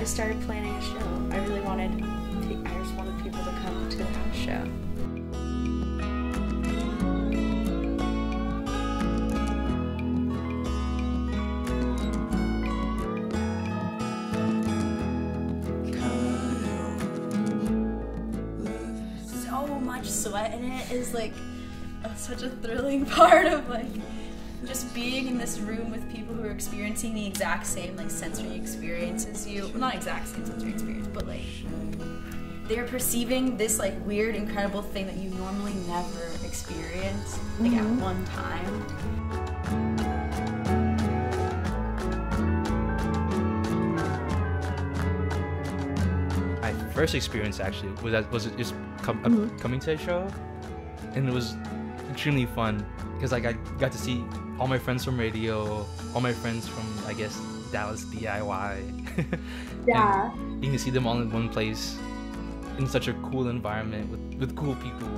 just started planning a show. I really wanted, I just wanted people to come to the house show. So much sweat in it is like such a thrilling part of like just being in this room with people who are experiencing the exact same like sensory experience as you. Well, not exact same sensory experience, but like they're perceiving this like weird, incredible thing that you normally never experience like at one time. My first experience actually was that was it just com- uh, coming to a show, and it was extremely fun because like I got to see all my friends from radio, all my friends from I guess Dallas DIY. Yeah. and you can see them all in one place in such a cool environment with, with cool people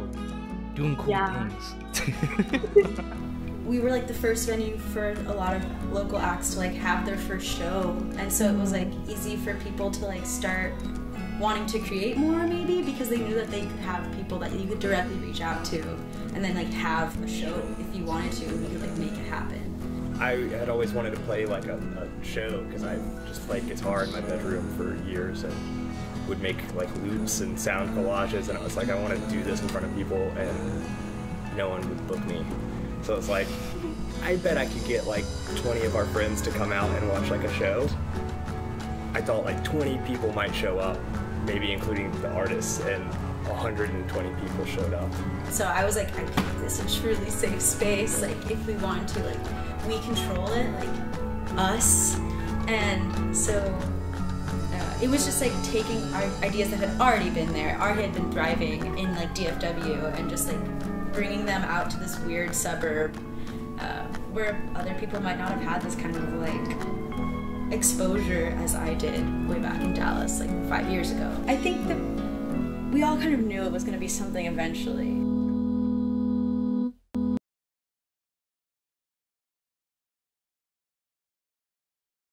doing cool Yeah. things. we were like the first venue for a lot of local acts to like have their first show and so it was like easy for people to like start wanting to create more maybe because they knew that they could have people that you could directly reach out to and then like have a show if you wanted to and you could like make it happen I had always wanted to play like a, a show because I just played guitar in my bedroom for years and would make like loops and sound collages and I was like I want to do this in front of people and no one would book me. So it's like I bet I could get like 20 of our friends to come out and watch like a show. I thought like 20 people might show up, maybe including the artists, and 120 people showed up. so i was like i make this a truly safe space like if we want to like we control it like us and so uh, it was just like taking our ideas that had already been there already had been thriving in like dfw and just like bringing them out to this weird suburb uh, where other people might not have had this kind of like exposure as i did way back in dallas like five years ago. I think that we all kind of knew it was going to be something eventually